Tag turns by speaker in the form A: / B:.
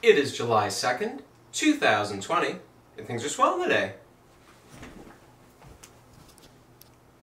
A: It is July 2nd, 2020, and things are swell today.